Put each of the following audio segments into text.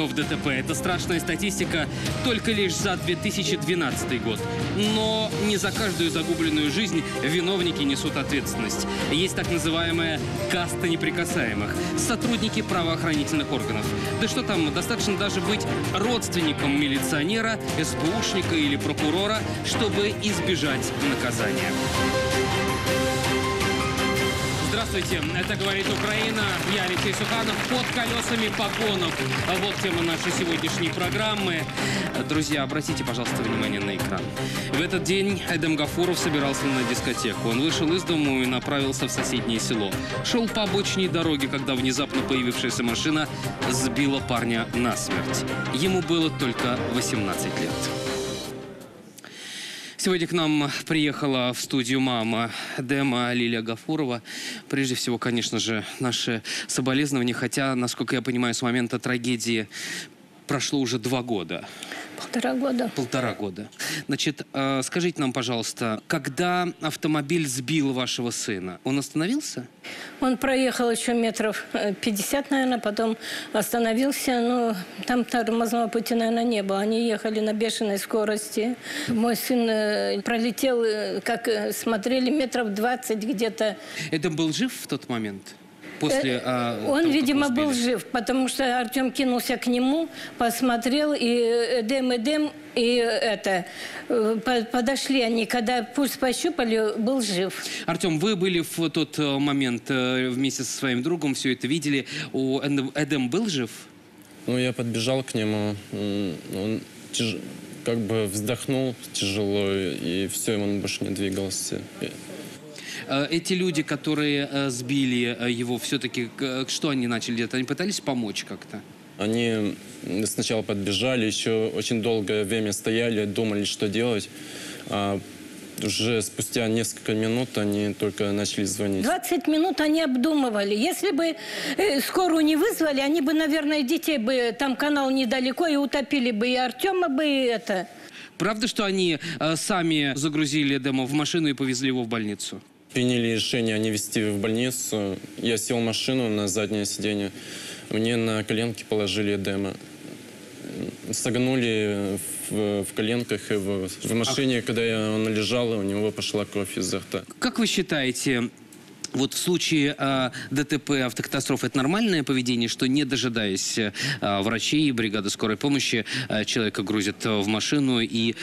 в ДТП. Это страшная статистика только лишь за 2012 год. Но не за каждую загубленную жизнь виновники несут ответственность. Есть так называемая каста неприкасаемых. Сотрудники правоохранительных органов. Да что там, достаточно даже быть родственником милиционера, СБУшника или прокурора, чтобы избежать наказания. Здравствуйте, это «Говорит Украина». Я Алексей Суханов. Под колесами погонов. Вот тема нашей сегодняшней программы. Друзья, обратите, пожалуйста, внимание на экран. В этот день Эдем Гафуров собирался на дискотеку. Он вышел из дому и направился в соседнее село. Шел по обочине дороги, когда внезапно появившаяся машина сбила парня насмерть. Ему было только 18 лет. Сегодня к нам приехала в студию мама Дема Лилия Гафурова. Прежде всего, конечно же, наши соболезнования, хотя, насколько я понимаю, с момента трагедии прошло уже два года. Полтора года. Полтора года. Значит, э, скажите нам, пожалуйста, когда автомобиль сбил вашего сына, он остановился? Он проехал еще метров э, 50, наверное, потом остановился. Но там тормозного пути, наверное, не было. Они ехали на бешеной скорости. Мой сын э, пролетел, э, как э, смотрели, метров 20 где-то. Эдем был жив в тот момент? После, Э, а, того, Он, как видимо, был жив, потому что Артем кинулся к нему, посмотрел, и Эдем, Эдем, и это, э, по- подошли они, когда пульс пощупали, был жив. Артем, вы были в тот э, момент э, вместе со своим другом, все это видели. У Эдем, был жив? Ну, я подбежал к нему, он тяж- как бы вздохнул тяжело, и все, он больше не двигался. Э, Эти люди, которые э, сбили э, его, все-таки что они начали делать? Они пытались помочь как-то? Они сначала подбежали, еще очень долгое время стояли, думали, что делать. А уже спустя несколько минут они только начали звонить. 20 минут они обдумывали. Если бы э, скорую не вызвали, они бы, наверное, детей бы, там канал недалеко, и утопили бы и Артема бы, и это. Правда, что они э, сами загрузили Эдема в машину и повезли его в больницу? Приняли решение не везти в больницу. Я сел в машину на заднее сиденье. Мне на коленки положили Эдема. Согнули в, в коленках и в, в машине, когда я, он лежал, у него пошла кровь изо рта. Как вы считаете, вот в случае э, ДТП, автокатастроф, это нормальное поведение, что не дожидаясь э, врачей и бригады скорой помощи, э, человека грузят в машину и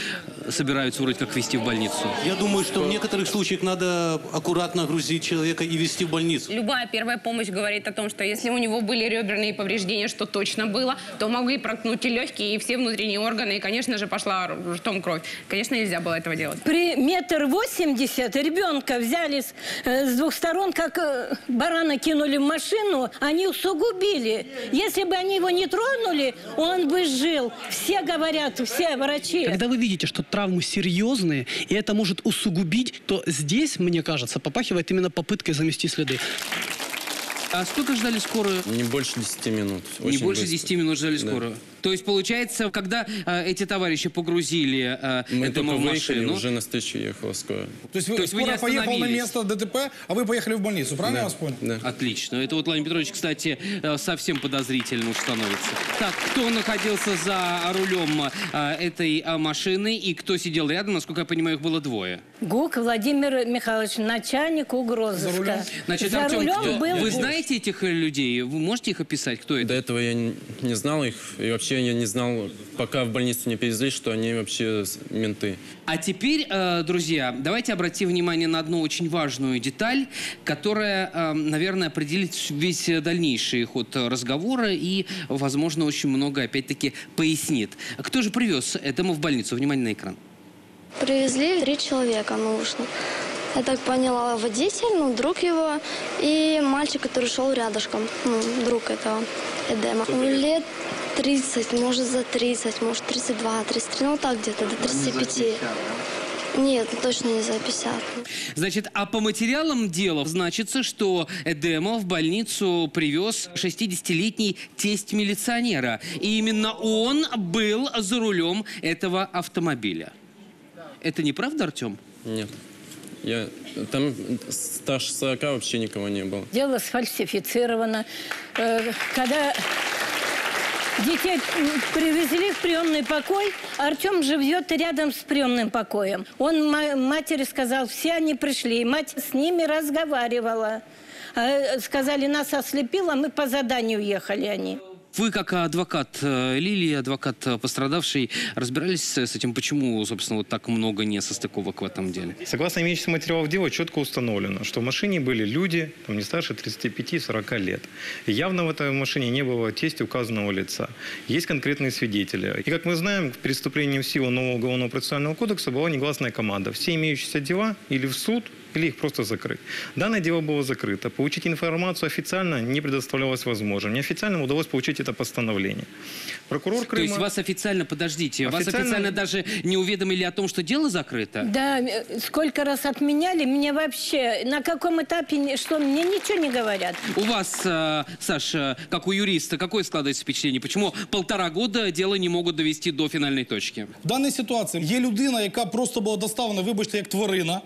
собираются вроде как везти в больницу? Я думаю, что в некоторых случаях надо аккуратно грузить человека и везти в больницу. Любая первая помощь говорит о том, что если у него были реберные повреждения, что точно было, то могли проткнуть и легкие, и все внутренние органы, и, конечно же, пошла ртом кровь. Конечно, нельзя было этого делать. При метр восемьдесят ребенка взяли с, э, с двух сторон, как э, барана кинули в машину, они усугубили. Если бы они его не тронули, он бы жил. Все говорят, все врачи. Когда вы видите, что травмы серьезные, и это может усугубить, то здесь, мне кажется, попахивает именно попыткой замести следы. А сколько ждали скорую? Не больше 10 минут. Не Очень больше быстро. 10 минут ждали Да. скорую. То есть, получается, когда э, эти товарищи погрузили э, Мы Эдема только в выехали, машину... уже на встречу ехала скорая. То есть, вы, То есть вы скоро не поехал на остановились? место ДТП, а вы поехали в больницу, правильно я вас понял? Да. Отлично. Это вот Владимир Петрович, кстати, э, совсем подозрительно уж становится. Так, кто находился за рулем э, этой э, машины и кто сидел рядом? Насколько я понимаю, их было двое. ГУК Владимир Михайлович, начальник угрозыска. За рулем? Значит, За Артем, рулем кто- был вы знаете этих э, людей? Вы можете их описать? Кто До это? этого я не, не знал их, и вообще я не знал, пока в больницу не перевезли, что они вообще менты. А теперь, э, друзья, давайте обратим внимание на одну очень важную деталь, которая, э, наверное, определит весь э, дальнейший ход разговора и, возможно, очень много, опять-таки, пояснит. Кто же привез этому в больницу? Внимание на экран. Привезли три человека наушно. Я так поняла, водитель, ну, друг его и мальчик, который шел рядышком, ну, друг этого Эдема. Лет 30, может, за 30, может, 32, 33, ну, так где-то, до 35. Нет, ну, точно не за 50. Значит, а по материалам дела значится, что Эдема в больницу привез 60-летний тесть милиционера. И именно он был за рулем этого автомобиля. Это неправда, Артем? Нет. Я, там старше 40 вообще никого не было. Дело сфальсифицировано. Э, Когда Детей привезли в приемный покой. Артем живет рядом с приемным покоем. Он ма- матери сказал, все они пришли. Мать с ними разговаривала. А, э, Сказали, нас ослепило, мы по заданию ехали они. Вы, как адвокат э, Лилии, адвокат э, пострадавшей, разбирались с этим, почему, собственно, вот так много несостыковок в этом деле? Согласно имеющимся материалов дела, четко установлено, что в машине были люди там, не старше 35-40 лет. И явно в этой машине не было тести указанного лица. Есть конкретные свидетели. И, как мы знаем, к преступлениям в силу нового уголовного процессуального кодекса была негласная команда. Все имеющиеся дела или в суд, или их просто закрыть. Данное дело было закрыто. Получить информацию официально не предоставлялось возможным. Неофициально удалось получить это постановление. Прокурор То есть Крыма... вас официально, подождите, вас Официально- официально даже не уведомили о том, что дело закрыто? Да, э, сколько раз отменяли, мне вообще на каком этапе, не- что мне ничего не говорят. У вас, э, Саша, как у юриста, какое складывается впечатление? Почему полтора года дело не могут довести до финальной точки? В даній ситуації є людина, яка просто була доставлена, вибачте, як тварина.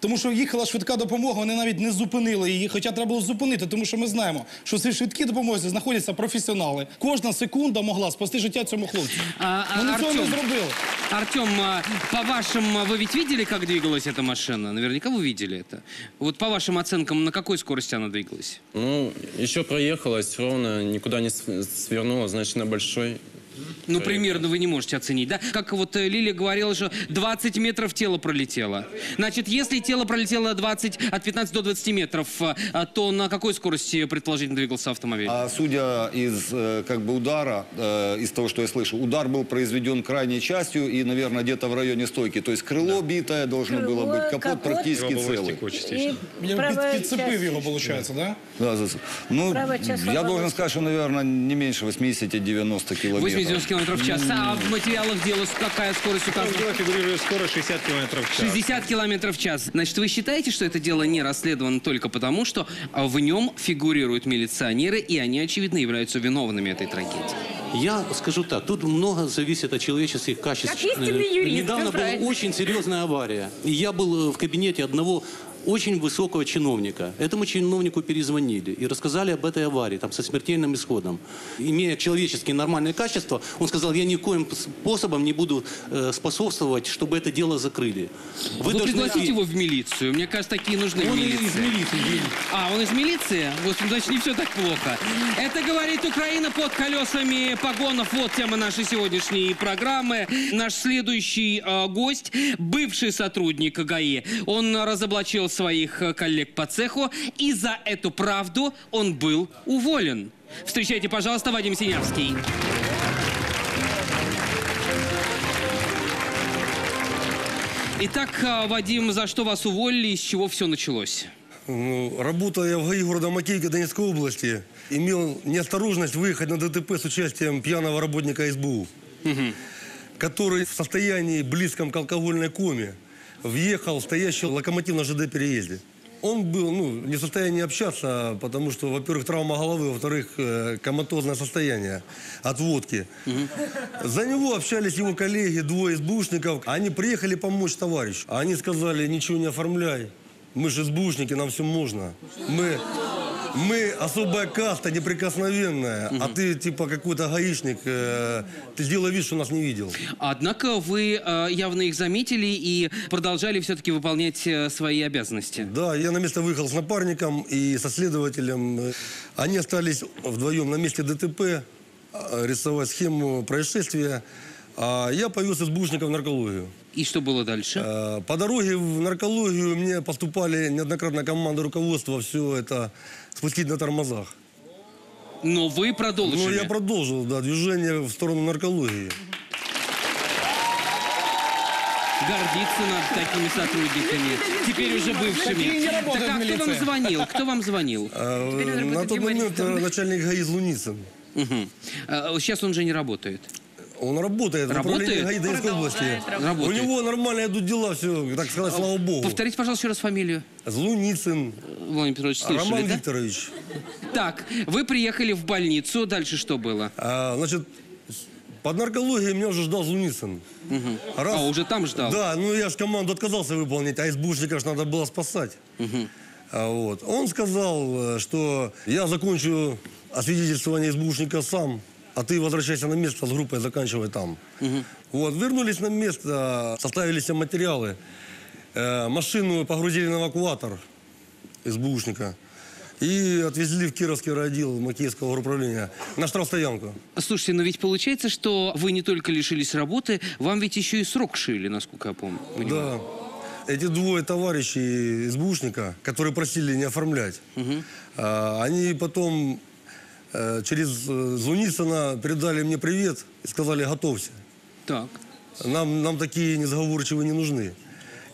Тому що їхала швидка допомога, вони навіть не зупинили її, хоча треба було зупинити, тому що ми знаємо, що в цій швидкій допомозі знаходяться професіонали. Кожна секунда могла спасти життя цьому хлопцю. А, а, Вони цього не Артем, зробили. Артем, а, по вашим, а, вы ведь видели, как двигалась эта машина? Наверняка вы видели это. Вот по вашим оценкам, на какой скорости она двигалась? Ну, еще проехалась ровно, никуда не св- свернула, значит, на большой. Ну, примерно вы не можете оценить, да? Как вот э, Лилия говорила, что 20 метров тело пролетело. Значит, если тело пролетело 20, от 15 до 20 метров, а, а, то на какой скорости, предположительно, двигался автомобиль? А судя из э, как бы удара, э, из того, что я слышу, удар был произведен крайней частью и, наверное, где-то в районе стойки. То есть крыло битое должно было Крыло, быть, капот, капот. практически было целый. правая часть. його, виходить, да? Да, ну, я должен сказать, что, наверное, не меньше 80-90 километров. 80 километров в час. А в материалах дела какая скорость Там указана? дело фигурирует скорость 60 км в час. 60 километров в час. Значит, вы считаете, что это дело не расследовано только потому, что а, в нем фигурируют милиционеры, и они, очевидно, являются виновными этой трагедии? Я скажу так, тут много зависит от человеческих качеств. Как истинный Э, юрист, Недавно ну, была очень серьезная авария. Я был э, в кабинете одного очень высокого чиновника. Этому чиновнику перезвонили и рассказали об этой аварии, там, со смертельным исходом. Имея человеческие нормальные качества, он сказал, я никоим способом не буду э, способствовать, чтобы это дело закрыли. Вы, должны пригласите его в милицию. Мне кажется, такие нужны в Он из милиции. милиции. А, он из милиции? Вот, значит, не все так плохо. Это говорит Украина под колесами погонов. Вот тема нашей сегодняшней программы. Наш следующий э, гость, бывший сотрудник ГАИ. Он разоблачил своих э, коллег по цеху, и за эту правду он был уволен. Встречайте, пожалуйста, Вадим Синявский. Итак, э, Вадим, за что вас уволили и с чего все началось? Ну, Работая в ГАИ города Макейка Донецкой области, имел неосторожность выехать на ДТП с участием пьяного работника СБУ, который в состоянии близком к алкогольной коме въехал стоящий локомотив на ЖД переезде. Он был ну, не в состоянии общаться, потому что, во-первых, травма головы, во-вторых, э, коматозное состояние от водки. За него общались его коллеги, двое СБУшников. Они приехали помочь товарищу. Они сказали, ничего не оформляй. Мы же СБУшники, нам все можно. Мы, мы особая каста, неприкосновенная. А ты типа какой-то гаишник. э, ты сделай вид, что нас не видел. Однако вы э, явно их заметили и продолжали все-таки выполнять э, свои обязанности. Да, я на место выехал с напарником и со следователем. Они остались вдвоем на месте ДТП э, рисовать схему происшествия. А я повез СБУшника в наркологию. И что было дальше? Э, По дороге в наркологию мне поступали неоднократно команды руководства все это спустить на тормозах. Но вы продолжили. Ну, я продолжил, да, движение в сторону наркологии. Гордиться над такими сотрудниками. Теперь уже бывшими. Так, а кто вам звонил? Кто вам звонил? Э, На тот момент э, начальник ГАИ Луницын. А, Сейчас он же не работает. Он работает, в Работает? управлении ГАИ Донецкой области. У Работает. него нормально идут дела, все, так сказать, слава богу. Повторите, пожалуйста, еще раз фамилию. Злуницын Владимир Петрович, слышали, Роман да? Викторович. Так, вы приехали в больницу. Дальше что было? А, значит, под наркологией меня уже ждал Злуницын. Раз- А, уже там ждал? Да, ну я же команду отказался выполнить, а СБУшника ж надо было спасать. А, вот. Он сказал, э, что я закончу освидетельствование СБУшника сам. А ты возвращайся на место с группой, заканчивай там. Вот, вернулись на место, составили все материалы. Э, машину погрузили на эвакуатор СБУшника и отвезли в Кировский родил Макеевского управления на штрафстоянку. Слушайте, но ведь получается, что вы не только лишились работы, вам ведь еще и срок шили, насколько я помню. понимаю. Да. Эти двое товарищей СБУшника, которые просили не оформлять, а, они потом через э, Звонисона передали мне привет и сказали «готовься». Так. Нам, нам такие несговорчивые не нужны.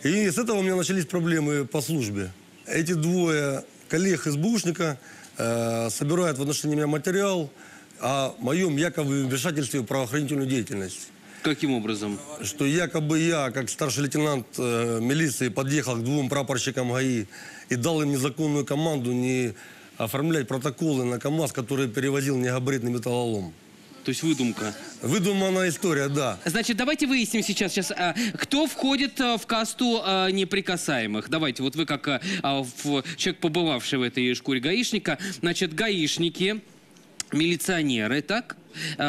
И с этого у меня начались проблемы по службе. Эти двое коллег СБУшника э, собирают в отношении меня материал о моем якобы вмешательстве в правоохранительную деятельность. Каким образом? Что якобы я, как старший лейтенант э, милиции, подъехал к двум прапорщикам ГАИ и дал им незаконную команду не оформлять протоколы на КАМАЗ, который перевозил негабаритный металлолом. То есть выдумка. Выдуманная история, да. Значит, давайте выясним сейчас, сейчас а, кто входит а, в касту а, неприкасаемых. Давайте, вот вы как человек, побывавший в этой шкуре гаишника, значит, гаишники, милиционеры, так?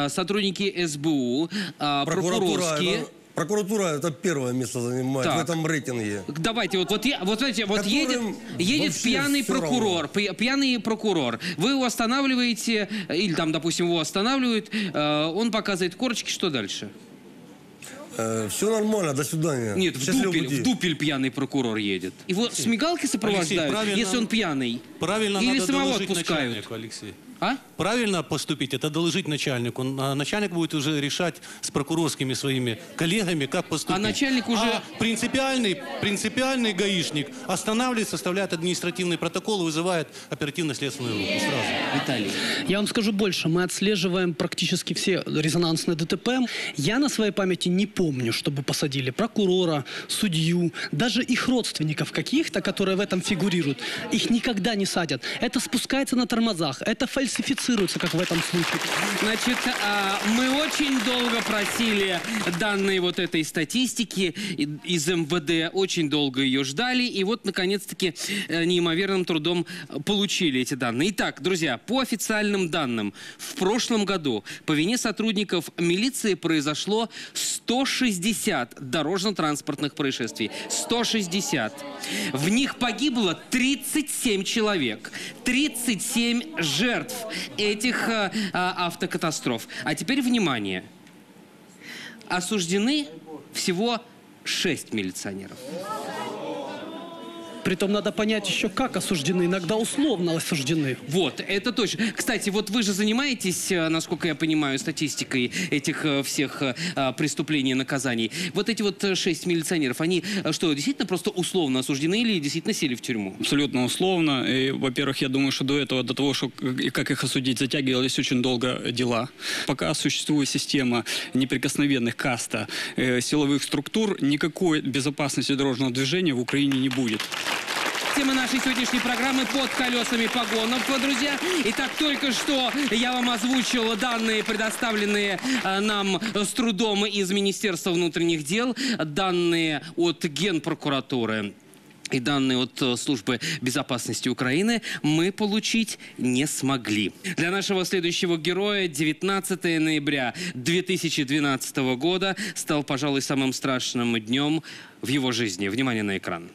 Сотрудники СБУ, прокурорские. это, прокуратура это первое место занимает Так. в этом рейтинге. Давайте, вот, вот, вот, знаете, вот едет, едет пьяный прокурор, пи- пьяный прокурор. Вы его останавливаете, э, или там, допустим, его останавливают, э, он показывает корочки, что дальше? все нормально, до свидания. Нет, в дупель, в дупель пьяный прокурор едет. Его с мигалки сопровождают, правильно- если он пьяный. Правильно Или надо самого отпускают. Алексей. А? Правильно поступить, это доложить начальнику. А начальник будет уже решать с прокурорскими своими коллегами, как поступить. А начальник уже- А принципиальный, принципиальный гаишник останавливает, составляет административный протокол и вызывает оперативно-следственную группу сразу. Виталий. Я вам скажу больше. Мы отслеживаем практически все резонансные ДТП. Я на своей памяти не помню, чтобы посадили прокурора, судью, даже их родственников каких-то, которые в этом фигурируют. Их никогда не садят. Это спускается на тормозах. Это фальсифицируется, как в этом случае. Значит, а, мы очень долго просили данные вот этой статистики из МВД, очень долго ее ждали, и вот, наконец-таки, э, неимоверным трудом получили эти данные. Итак, друзья, по официальным данным, в прошлом году по вине сотрудников милиции произошло 160 дорожно-транспортных происшествий. 160. В них погибло 37 человек. 37 жертв этих э, а, автокатастроф. А теперь внимание. Осуждены всего 6 милиционеров. Притом надо понять еще, как осуждены. Иногда условно осуждены. Вот, это точно. Кстати, вот вы же занимаетесь, э, насколько я понимаю, статистикой этих э, всех э, преступлений и наказаний. Вот эти вот шесть милиционеров, они что, действительно просто условно осуждены или действительно сели в тюрьму? Абсолютно условно. И, во-первых, я думаю, что до этого, до того, что, как- как их осудить, затягивались очень долго дела. Пока существует система неприкосновенных каста э, силовых структур, никакой безопасности дорожного движения в Украине не будет. Тема нашей сегодняшней программы «Под колесами погонов», друзья. Итак, только что я вам озвучил данные, предоставленные э, нам с трудом из Министерства внутренних дел, данные от Генпрокуратуры и данные от э, Службы безопасности Украины мы получить не смогли. Для нашего следующего героя 19 ноября 2012 года стал, пожалуй, самым страшным днем в его жизни. Внимание на экран.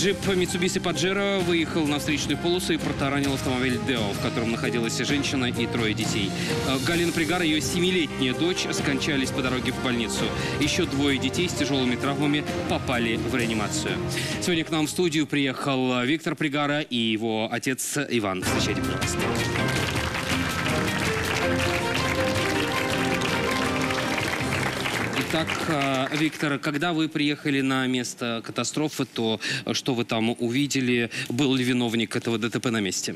Джип Mitsubishi Pajero выехал на встречную полосу и протаранил автомобиль Део, в котором находилась женщина и трое детей. Э, Галина Пригар и ее семилетняя дочь скончались по дороге в больницу. Еще двое детей с тяжелыми травмами попали в реанимацию. Сегодня к нам в студию приехал э, Виктор Пригара и его отец Иван. Встречайте, пожалуйста. Итак, э, Виктор, когда вы приехали на место катастрофы, то э, что вы там увидели? Был ли виновник этого ДТП на месте?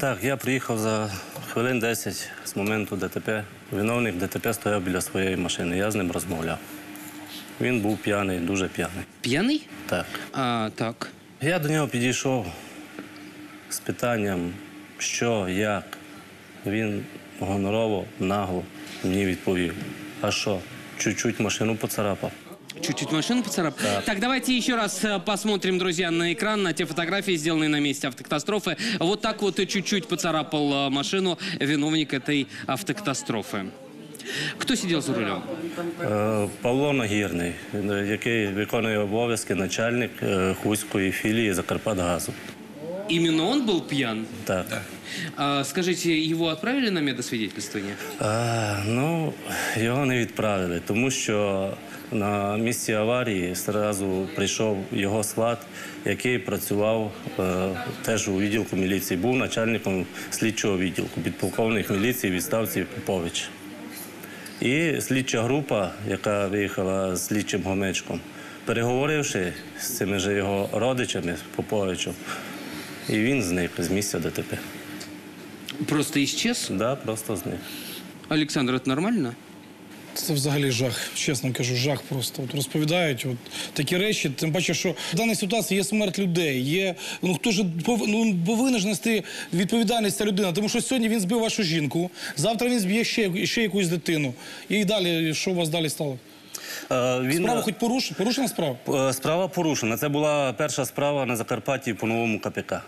Так, я приїхав за хвилин 10 з моменту ДТП. Виновник ДТП стояв біля своєї машини. Я з ним розмовляв. Він був п'яний, дуже п'яний. П'яний? Так. А, так. Я до нього підійшов з питанням, що, як. Він гонорово, нагло мені відповів. А що, чуть-чуть машину поцарапав. Чуть-чуть машину поцарапал. Так, давайте еще раз э, посмотрим, друзья, на экран, на те фотографии, сделанные на месте автокатастрофы. Вот так вот и чуть-чуть поцарапал э, машину виновник этой автокатастрофы. Кто сидел за рулем? Е, Павло Нагірний, е, який виконує обов'язки начальник е, Хуської філії Закарпатгазу. Именно он был пьян? Так. А, скажите, его отправили на медосвидетельствование? Е, ну, його не відправили, тому що на місці аварії одразу прийшов його сват, який працював е, теж у відділку міліції. Був начальником слідчого відділку, підполковник міліції відставці Попович. І слідча група, яка виїхала з слідчим Гомечком, переговоривши з цими же його родичами Поповичем, і він зник з місця ДТП. Просто исчез? Так, да, просто зник. Александр, это нормально? Це взагалі жах, чесно кажу, жах просто. От розповідають от такі речі. Тим паче, що в даній ситуації є смерть людей. Є ну хто ж пов- ну, повинен ж нести відповідальність ця людина. Тому що сьогодні він збив вашу жінку, завтра він зб'є ще, ще якусь дитину. І далі, що у вас далі стало? Е, Він, Справа хоч порушена? Порушена справа? Е, Справа порушена. Це була перша справа на Закарпатті по новому КПК.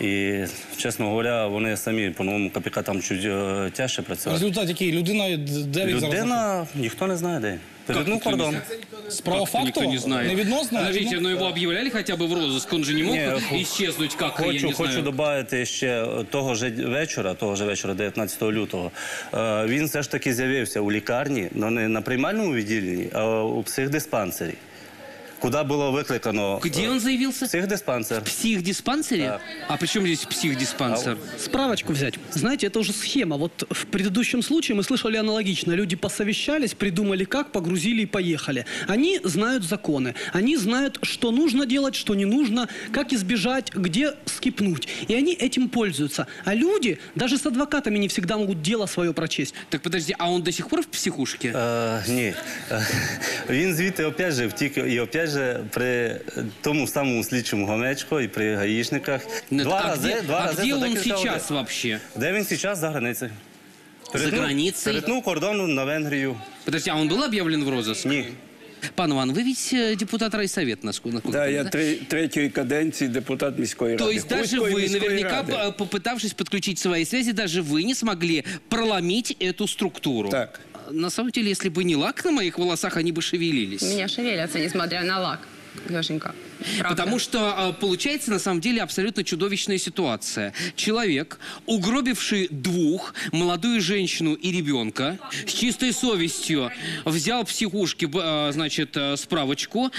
І, чесно говоря, вони самі по новому КПК там чуть е, тяжче працювали. Результат який? Людина де він зараз? знаходиться? Людина, ніхто не знає де. Перетнув никто не кордон. знает? Справа Как-то никто фактова? не знает. Невідносно? Подождите, но его объявляли хотя бы в розыск? Он же не мог Не, ху- исчезнуть, как, я Хочу, не хочу знаю. додати ще того ж вечора, того ж вечора, 19 лютого. е, Він все ж таки з'явився у лікарні, але не на приймальному відділенні, а у психдиспансері, Куди було викликано. Где он заявился? Психдиспансер. В психдиспансере? А при чем здесь психдиспансер? Справочку взять. Знаете, это уже схема. Вот в предыдущем случае мы слышали аналогично. Люди посовещались, придумали как, погрузили и поехали. Они знают законы. Они знают, что нужно делать, что не нужно, как избежать, где скипнуть. И они этим пользуются. А люди даже с адвокатами не всегда могут дело свое прочесть. Так подожди, а он до сих пор в психушке? Е, ні. Е, Він звідти опять же втік і опять же при тому самому слідчому гомечко і при гаїшниках. Нет, Два а рази, где, два а рази где за он декілька сейчас годин. вообще? Де він зараз за границею? За границей? Перетнув кордон на Венгрію. Подожди, а он был объявлен в розыск? Ні. Пан Иван, вы ведь э, депутат райсовета, насколько насколько Да, я я понимаю, три, третьої каденції депутат міської ради. То есть даже Хуської вы, міської наверняка, ради. п- попытавшись подключить свои связи, даже вы не смогли проломить эту структуру. Так. На самом деле, если бы не лак на моих волосах, они бы шевелились. Меня шевелятся, несмотря на лак, Лешенька. Правда. Потому что а, получается на самом деле абсолютно чудовищная ситуация. Человек, угробивший двух, молодую женщину и ребенка, с чистой совестью взял в психушке, б- а, значит, а, справочку,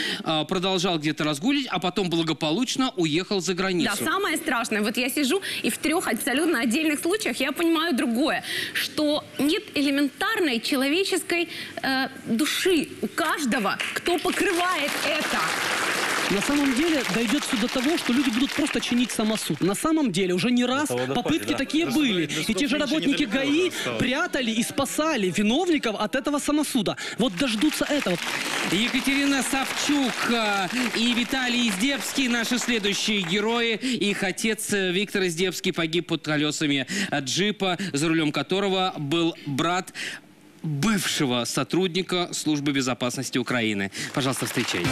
продолжал где-то разгулить, а потом благополучно уехал за границу. Да, самое страшное, вот я сижу, и в трех абсолютно отдельных случаях я понимаю другое, что нет элементарной человеческой э, души у каждого, кто покрывает это. На самом деле дойдет все до того, что люди будут просто чинить самосуд. На самом деле уже не раз доходит, попытки да. такие Да, были. да, И те же работники ГАИ прятали и спасали виновников от этого самосуда. Вот дождутся этого. Екатерина Савчук а, и Виталий Издебский наши следующие герои. Их отец э, Виктор Издебский погиб под колесами э, джипа, за рулем которого был брат бывшего сотрудника службы безопасности Украины. Пожалуйста, встречайте.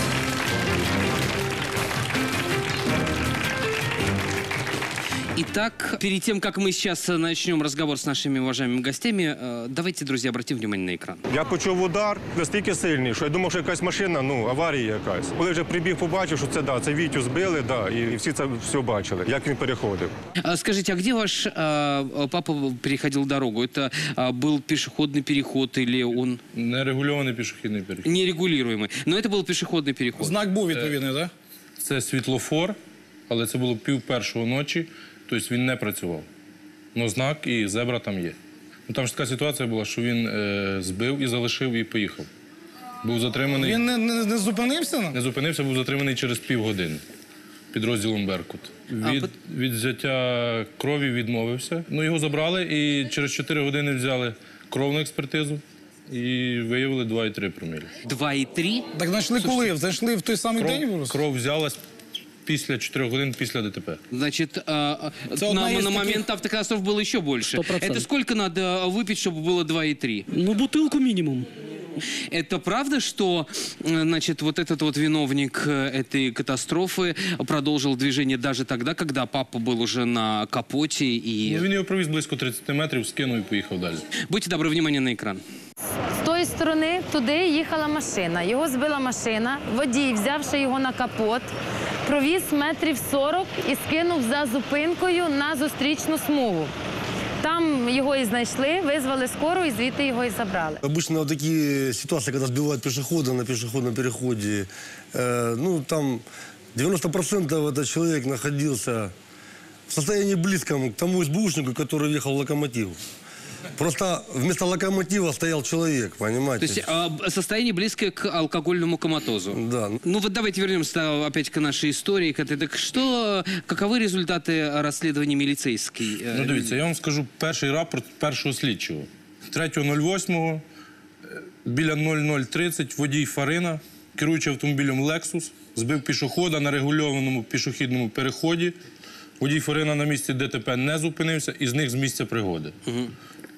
Итак, перед тем, как мы сейчас э, начнем разговор с нашими уважаемыми гостями, э, давайте, друзья, обратим внимание на экран. Я почув удар настільки сильний, що я думав, що якась машина, ну, аварія якась. Коли вже прибіг, побачив, що це да, це Вітю збили, да, і всі це все бачили, як він переходив. А, Скажите, а где ваш а, папа переходил дорогу? Это а, был пешеходный переход или он Нерегульований пішохідний перехід. нерегулируемый? Но это был пешеходный переход. Знак був відповідний, так? Це світлофор, але це було пів першого ночі, Тобто він не працював. Ну, знак і зебра там є. Ну, там ж така ситуація була, що він е, збив і залишив і поїхав. Був затриманий. Він не, не, не зупинився? Не зупинився, був затриманий через півгодини підрозділом Беркут. А, Від, від взяття крові відмовився. Ну, його забрали і через 4 години взяли кров на експертизу і виявили 2,3 промілі. 2,3? Так знайшли коли? Знайшли в той самий день? Кров, просто? кров взялась після 4 годин після ДТП. Значит, а, Это на, одна из на таких- момент автокатастроф было еще больше. 100%. Это сколько надо выпить, чтобы было 2,3? Ну, бутылку минимум. Это правда, что, э, значит, вот этот вот виновник э, этой катастрофы продолжил движение даже тогда, когда папа был уже на капоте и... Ну, він його провіз близько 30 метрів, скинув і поїхав далі. Будьте добры, внимание на экран. З тої сторони туди їхала машина. Його збила машина. Водій, взявши його на капот, провіз метрів 40 і скинув за зупинкою на зустрічну смугу. Там його і знайшли, визвали скору і звідти його і забрали. Обычно вот такие ситуации, когда сбивают пешехода на пешеходном переходе, э, ну, там 90% этот человек находился в состоянии близком к тому СБУшнику, который ехал в локомотив. Просто вместо локомотива стоял человек, понимаете? То есть э, состояние близкое к алкогольному коматозу. Да. Ну вот давайте вернемся опять к нашей истории. к этой. Так что, каковы результаты расследования милицейской? э, Ну, дивіться, я вам скажу перший рапорт першого слідчого. 3.08 е, біля 0030 водій Фарина, керуючи автомобілем Lexus, збив пішохода на регульованому пішохідному переході. Водій Фарина на місці ДТП не зупинився і зник з місця пригоди.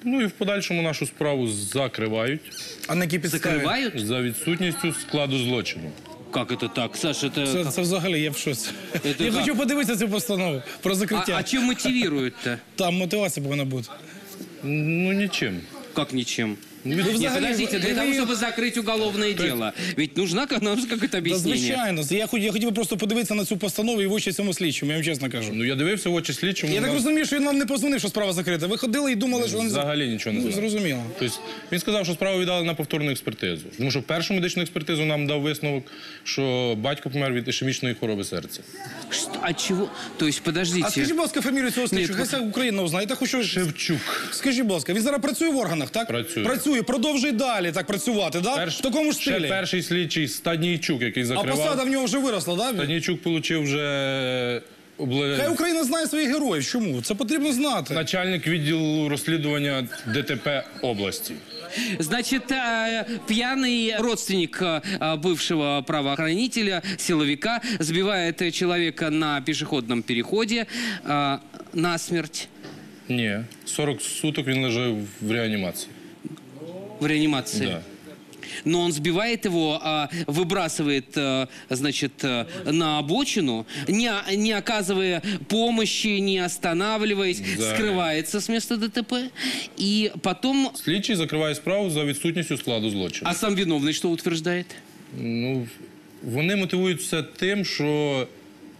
Ну і в подальшому нашу справу закривають. А на які підставі? Закривають? За відсутністю складу злочину. Как это так? Саша, это... Це, це взагалі я в шоці. Це Я як? хочу подивитися цю постанову про закриття. А, а чем мотивируют-то? Там мотивація повинна бути. Ну, нічим. Как ничем? Ну, Нет, взагалі, подождите, для ви- того, ви- чтобы закрыть уголовное дело, ведь нужна как- нужно какое-то Та, объяснение. звичайно, я, хоч- я хотів би просто подивитися на цю постанову і в очі цьому слідчому, я вам чесно кажу. Ну я дивився в очі слідчому. Я так нам розумію, що він вам не позвонив, що справа закрита. Ви ходили і думали, що він... Взагалі нічого не Ну, знав. зрозуміло. Тобто він сказав, що справу віддали на повторну експертизу. Тому що першу медичну експертизу нам дав висновок, що батько помер від ішемічної хвороби серця. Что? А чего? То есть, подождите. А скажіть, будь ласка, фамілію цього слідчого, Ні, хай вся Україна узнає. Я хочу... Шевчук. Скажіть, будь ласка, він зараз працює в органах, так? Працює. Працює, продовжує далі так працювати, так? В такому ж Ще стилі. перший слідчий Стаднійчук, який А закривав. посада в нього вже виросла, так? Стаднійчук отримав вже обле... Хай Україна знає своїх героїв. Чому? Це потрібно знати. начальник відділу розслідування ДТП області. Значит, э, пьяный родственник э, бывшего правоохранителя, силовика, сбивает э, человека на пешеходном переходе э, насмерть Ні, 40 суток він лежав в реанімації. в реанимации. Да. Но он сбивает его, а, выбрасывает, э, значит, э, на обочину, не, не оказывая помощи, не останавливаясь, Да. скрывается с места ДТП. И потом... Слідчий закриває справу за відсутністю складу злочину. А сам виновный что утверждает? Ну, вони мотивують все тим, що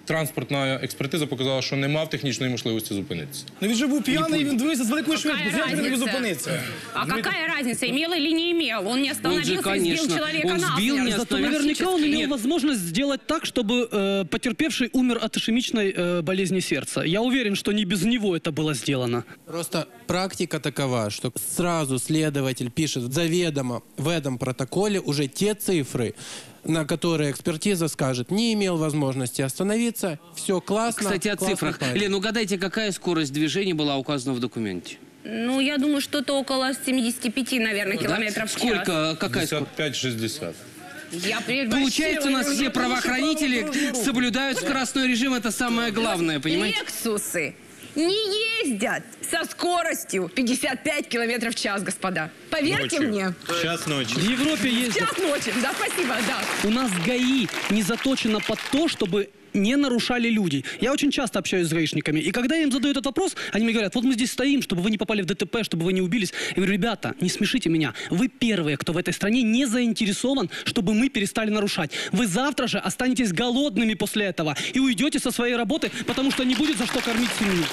транспортна експертиза показала, що не мав технічної можливості зупинитися. Ну він же був п'яний, Не він дивився з великою Какая швидкістю. Як він не міг разница? зупинитися? А какая разница, имел или не имел? Он не остановился и сбил конечно, человека он сбил, насмерть. не Зато остановился. наверняка он имел Нет. возможность сделать так, чтобы э, потерпевший умер от ишемичной э, болезни сердца. Я уверен, что не без него это было сделано. Просто практика такова, что сразу следователь пишет заведомо в этом протоколе уже те цифры, на которые экспертиза скажет, не имел возможности остановиться, все классно. Кстати, о цифрах. парень. Лен, угадайте, какая скорость движения была указана в документе? Ну, я думаю, что-то около 75, наверное, километров в час. Сколько? Какая скорость? 55-60. Я Получается, у нас все правоохранители соблюдают скоростной режим. Это самое главное, понимаете? Лексусы не ездят со скоростью 55 километров в час, господа. Поверьте мне. Час ночи. В Европе В ездят. час ночи. Да, спасибо, да. У нас ГАИ не заточено под то, чтобы не нарушали люди. Я очень часто общаюсь с гаишниками, и когда я им задаю этот вопрос, они мне говорят, вот мы здесь стоим, чтобы вы не попали в ДТП, чтобы вы не убились. Я говорю, ребята, не смешите меня. Вы первые, кто в этой стране не заинтересован, чтобы мы перестали нарушать. Вы завтра же останетесь голодными после этого и уйдете со своей работы, потому что не будет за что кормить семью.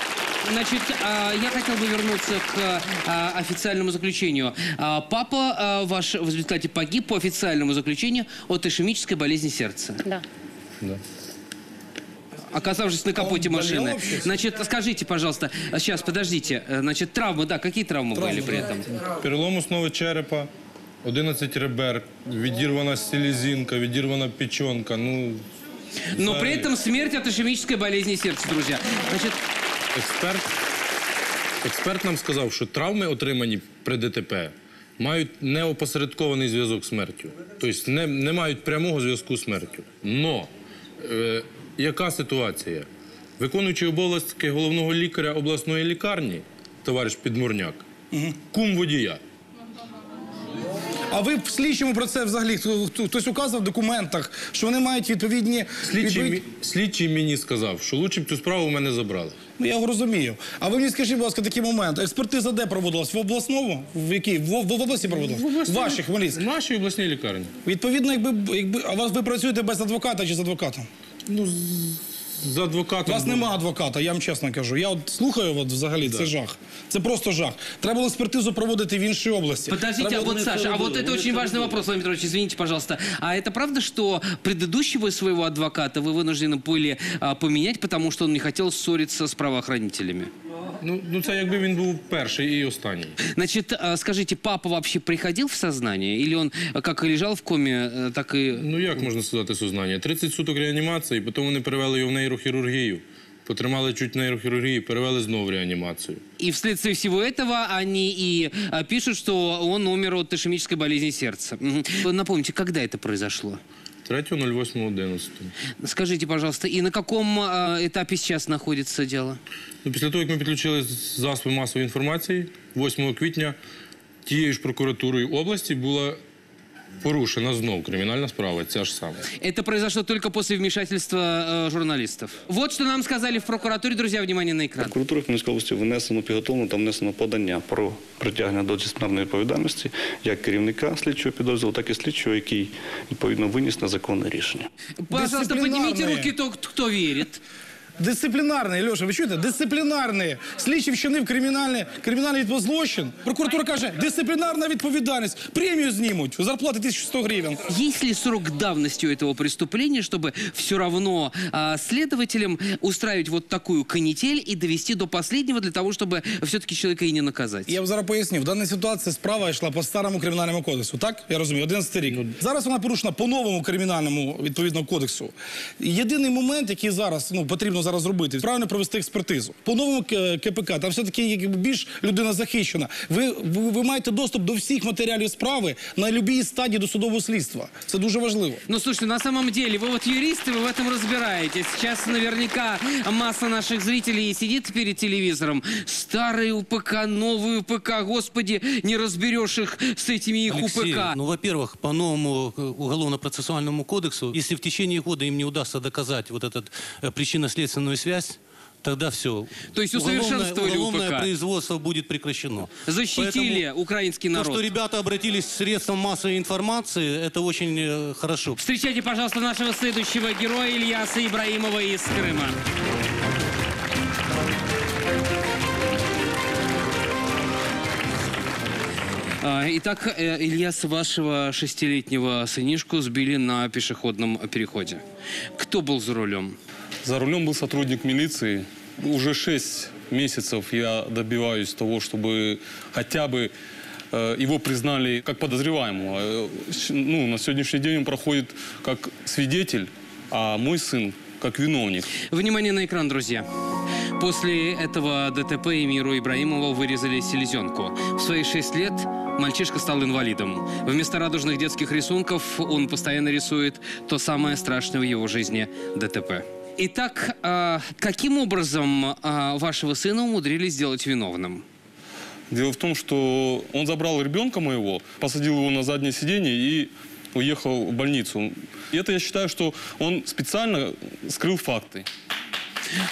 Значит, а, я хотел бы вернуться к а, официальному заключению. А, Папа ваш в результате погиб по официальному заключению от ишемической болезни сердца. Да. Да Оказавшись на капоте Он болел машины. вообще? Значит, скажите, пожалуйста, а сейчас, подождите, э, значит, травмы, да, какие травмы были при этом? Перелом основи черепа, 11 ребер, відірвана селезінка, відірвана печонка. Ну, Но взагалі. при этом смерть от ишемической болезни сердца, друзья. Значит, Експерт, експерт нам сказав, що травми, отримані при ДТП, мають неопосередкований зв'язок з смертю. Тобто не, не мають прямого зв'язку з смертю. Но е, яка ситуація? Виконуючий обов'язки головного лікаря обласної лікарні, товариш Підмурняк, кум водія. А ви в слідчому про це взагалі хто- хто- хтось указав в документах, що вони мають відповідні Слідчий, мені сказав, що лучше б цю справу в мене забрали. Ну, я його розумію. А ви мені скажіть, будь ласка, такий момент. Експертиза де проводилась? В обласному? В якій? В, в, в області проводилась? В обласній- Вашій Хмельницькій? В нашій обласній лікарні. Відповідно, якби, якби а вас ви працюєте без адвоката чи з адвокатом? Ну, з адвокатом. У вас нема адвоката, я вам чесно кажу. Я от слухаю от взагалі, це жах. Це просто жах. Треба було експертизу проводити в іншій області. Подождите, а Треба вот, було- Саша, а вот это очень важный вопрос, Владимир Петрович, извините, пожалуйста. А это правда, что предыдущего своего адвоката вы вынуждены были а, поменять, потому что он не хотел ссориться с правоохранителями? Ну, ну це якби він був перший і останній. Значит, а, скажите, папа вообще приходил в сознание? Или он а, как и лежал в коме, э, так и... Ну як можна сказати сознання? 30 суток реанімації, потім вони перевели його в нейрохірургію. Потримали чуть в нейрохірургії, перевели знову в реанімацію. И вследствие всего этого они и а, пишут, что он умер от ишемической болезни сердца. Мгм. Вы Напомните, когда это произошло? 3.08.11. Скажите, пожалуйста, и на каком а, этапе сейчас находится дело? Ну, після того, як ми підключили засоби масової інформації, 8 квітня тією ж прокуратурою області була порушена знов кримінальна справа, ця ж сама. Это произошло только после вмешательства э, журналистов. Вот что нам сказали в прокуратуре. Друзья, внимание на экран. Прокуратури Хмельницької області внесено підготовлено та внесено подання про притягнення до дисциплінарної відповідальності як керівника слідчого підрозділу, так і слідчого, який відповідно виніс незаконне рішення. Пожалуйста, поднимите Дисциплинарные. руки, кто, кто верит. Дисциплінарний, Льоша, ви чуєте? Дисциплінарний. Слідчі вчинив кримінальний, кримінальний відпо- злочин. Прокуратура каже, дисциплінарна відповідальність. Премію знімуть, зарплати 1100 гривень. Есть ли срок давности у этого преступления, чтобы все равно а, следователям устраивать вот такую канитель и довести до последнего для того, чтобы все-таки человека и не наказать? Я вам зараз поясню. В даній ситуації справа йшла по старому кримінальному кодексу, так? Я розумію, 11 рік. Зараз вона порушена по новому кримінальному відповідно кодексу. Єдиний момент, який зараз ну, потрібно зараз зробити, правильно провести експертизу. По новому К- КПК, там все-таки якби більш людина захищена. Ви, ви, ви маєте доступ до всіх матеріалів справи на будь-якій стадії досудового слідства. Це дуже важливо. Ну, слушайте, на самом деле, вы вот юристы, вы в этом разбираетесь. Сейчас наверняка масса наших зрителей сидит перед телевизором. Старый УПК, новый УПК, господи, не разберешь их с этими их Алексей, УПК. ну, во-первых, по новому э, уголовно-процессуальному кодексу, если в течение года им не удастся доказать вот эту причинно-следственную связь, тогда все. То есть усовершенствовали уголовное УПК. производство будет прекращено. Защитили украинский То, народ. что ребята обратились к средствам массовой информации, это очень э, хорошо. Встречайте, пожалуйста, нашего следующего героя Ильяса Ибраимова из Крыма. А, Итак, э, Ильяс, вашего шестилетнего сынишку сбили на пешеходном переходе. Кто был за рулем? За рулем был сотрудник милиции. Уже шесть месяцев я добиваюсь того, чтобы хотя бы э, его признали как подозреваемого. Э, Ну, на сегодняшний день он проходит как свидетель, а мой сын как виновник. Внимание на экран, друзья. После этого ДТП Эмиру Ибраимову вырезали селезенку. В свои шесть лет мальчишка стал инвалидом. Вместо радужных детских рисунков он постоянно рисует то самое страшное в его жизни ДТП. Итак, а, каким образом а, вашего сына умудрились сделать виновным? Дело в том, что он забрал ребенка моего, посадил его на заднее сиденье и уехал в больницу. И это я считаю, что он специально скрыл факты.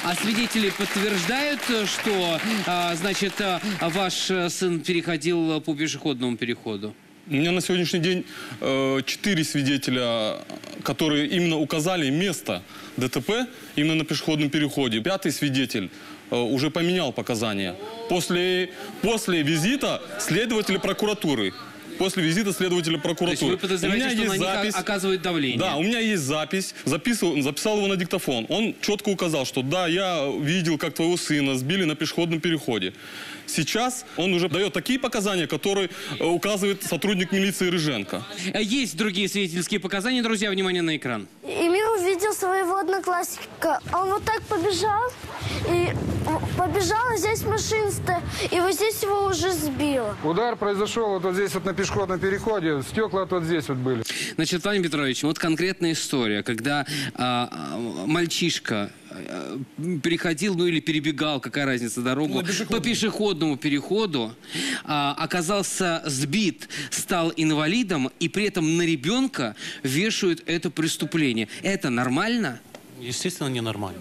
А свидетели подтверждают, что, а, значит, ваш сын переходил по пешеходному переходу? У меня на сегодняшний день э, четыре свидетеля, которые именно указали место ДТП именно на пешеходном переходе. Пятый свидетель э, уже поменял показания. После, после визита следователя прокуратуры. После визита следователя прокуратуры. То есть вы подозреваете, У меня что есть на них запись. о- оказывают давление? Да, у меня есть запись. Записывал, записал его на диктофон. Он четко указал, что да, я видел, как твоего сына сбили на пешеходном переходе. Сейчас он уже дает такие показания, которые э, указывает сотрудник милиции Рыженко. Э, Есть другие свидетельские показания, друзья, внимание на экран. Эмир увидел своего одноклассника. Он вот так побежал, и побежал, и здесь машина стоит, и вот здесь его уже сбило. Удар произошел вот, вот здесь вот на пешеходном переходе. Стекла вот здесь вот были. Значит, Владимир Петрович, вот конкретная история, когда а, а, мальчишка э, переходил, ну или перебегал, какая разница, дорогу, по пешеходному переходу, а, оказался сбит, стал инвалидом, и при этом на ребенка вешают это преступление. Это нормально? Естественно, ненормально.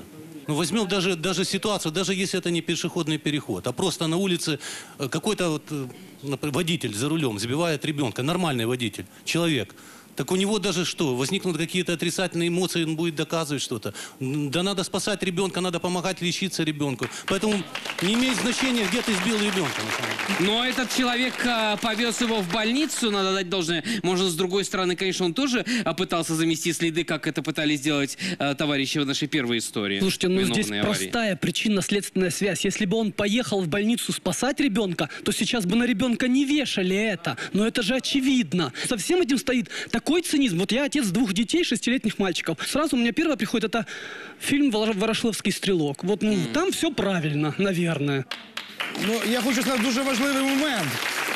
Ну, возьмем даже, даже ситуацию, даже если это не пешеходный переход, а просто на улице э, какой-то вот, э, водитель за рулем сбивает ребенка, нормальный водитель, человек. Так у него даже что, возникнут какие-то отрицательные эмоции, он будет доказывать что-то. Да надо спасать ребенка, надо помогать лечиться ребенку. Поэтому не имеет значения, где ты сбил ребенка. на самом деле. Но этот человек а, повез его в больницу, надо дать должное. Может, с другой стороны, конечно, он тоже а, пытался замести следы, как это пытались сделать а, товарищи в нашей первой истории. Слушайте, ну здесь аварии. простая причинно-следственная связь. Если бы он поехал в больницу спасать ребенка, то сейчас бы на ребенка не вешали это. Но это же очевидно. За всем этим стоит такой цинизм. Вот я отец двух детей, шестилетних мальчиков. Сразу у меня первое приходит, это фильм «Ворошиловский стрелок». Вот ну, там все правильно, наверное. Ну, я хочу сказати дуже важливий момент.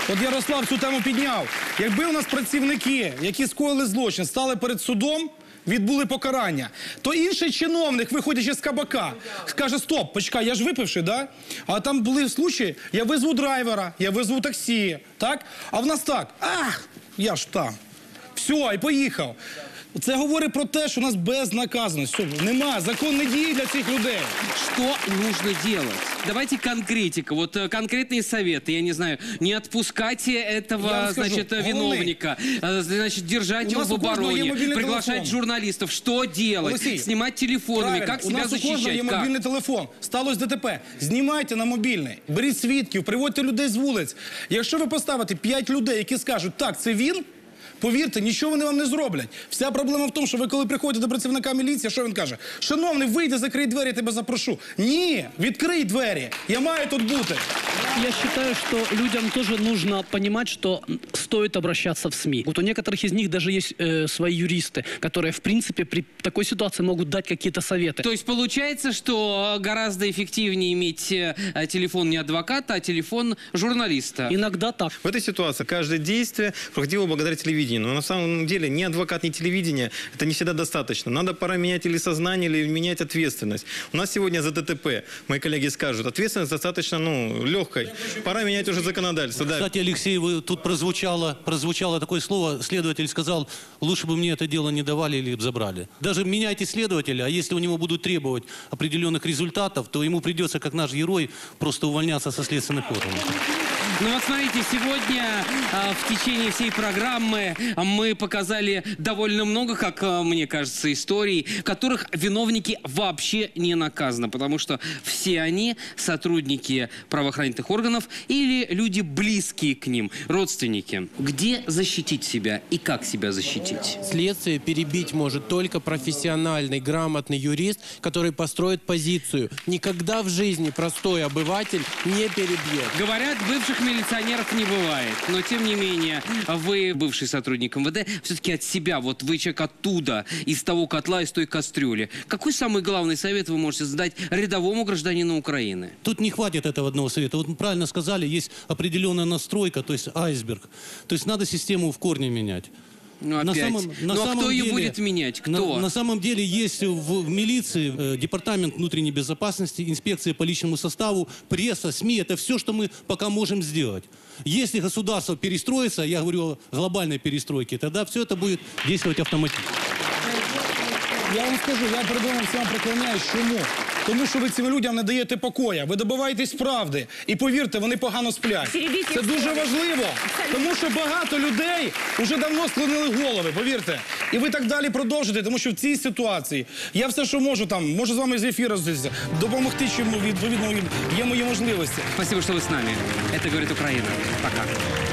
От Ярослав цю тему підняв. Якби у нас працівники, які скоїли злочин, стали перед судом, відбули покарання, то інший чиновник, виходячи з кабака, скаже: Стоп, почекай, я ж випивши, да? А там були случаї, я визву драйвера, я визву таксі, так? А в нас так, ах, я ж там. Все, і поїхав. Це говорить про те, що у нас безнаказаність. Все, нема, закон не діє для цих людей. Что нужно делать? Давайте конкретика, вот э, конкретные советы. Я не знаю, не отпускайте этого, Я вам скажу, значит, э, головне. виновника, э, значит, держать У его нас в у кожного є обороне, мобільний приглашать телефон. журналистов. Что делать? Олексій, Снимать телефонами, Правильно. как у себя нас у кожного защищать? є Как? мобільний телефон. Сталося ДТП. Знімайте на мобільний, беріть свідків, приводьте людей з вулиць. Якщо ви поставите 5 людей, які скажуть, так, це він. Повірте, нічого вони вам не зроблять. Вся проблема в тому, що ви коли приходите до працівника міліції, що він каже? Шановний, вийди, закрий двері, я тебе запрошу. Ні, відкрий двері. Я маю тут бути. Я считаю, что людям тоже нужно понимать, что стоит обращаться в СМИ. Вот у некоторых из них даже есть э, свои юристы, которые, в принципе, при такой ситуации могут дать какие-то советы. То есть получается, что гораздо эффективнее иметь э, телефон не адвоката, а телефон журналиста. Иногда так. В этой ситуации каждое действие проходило благодаря телевидению. Но на самом деле ни адвокат, ни телевидение это не всегда достаточно. Надо пора менять или сознание, или менять ответственность. У нас сегодня за ДТП, мои коллеги скажут, ответственность достаточно ну, легкой. Пора менять уже законодательство. Да. Кстати, Алексей, вы, тут прозвучало, прозвучало такое слово, следователь сказал, лучше бы мне это дело не давали или забрали. Даже меняйте следователя, а если у него будут требовать определенных результатов, то ему придется, как наш герой, просто увольняться со следственных органов. Ну вот смотрите, сегодня а, в течение всей программы мы показали довольно много, как а, мне кажется, историй, в которых виновники вообще не наказаны, потому что все они сотрудники правоохранительных органов или люди близкие к ним, родственники. Где защитить себя и как себя защитить? Следствие перебить может только профессиональный, грамотный юрист, который построит позицию. Никогда в жизни простой обыватель не перебьет. Говорят, бывших милиционеров не бывает. Но, тем не менее, вы, бывший сотрудник МВД, все-таки от себя, вот вы человек оттуда, из того котла, из той кастрюли. Какой самый главный совет вы можете задать рядовому гражданину Украины? Тут не хватит этого одного совета. Вот правильно сказали, есть определенная настройка, то есть айсберг. То есть надо систему в корне менять. Ну, опять. Ну, а кто ее будет менять? Кто? На, на самом деле есть в, в милиции э, департамент внутренней безопасности, инспекция по личному составу, пресса, СМИ. Это все, что мы пока можем сделать. Если государство перестроится, я говорю о глобальной перестройке, тогда все это будет действовать автоматически. Я вам скажу, я перед вами всім. Чому? Тому що ви цим людям не даєте покоя, ви добиваєтесь правди. І повірте, вони погано сплять. Це дуже важливо, тому що багато людей вже давно склонили голови, повірте. І ви так далі продовжите, тому що в цій ситуації я все, що можу там, можу з вами з ефіру зустрітися, допомогти, чому відповідно є мої можливості. Спасибо, что вы с нами. Это говорит Украина. Пока.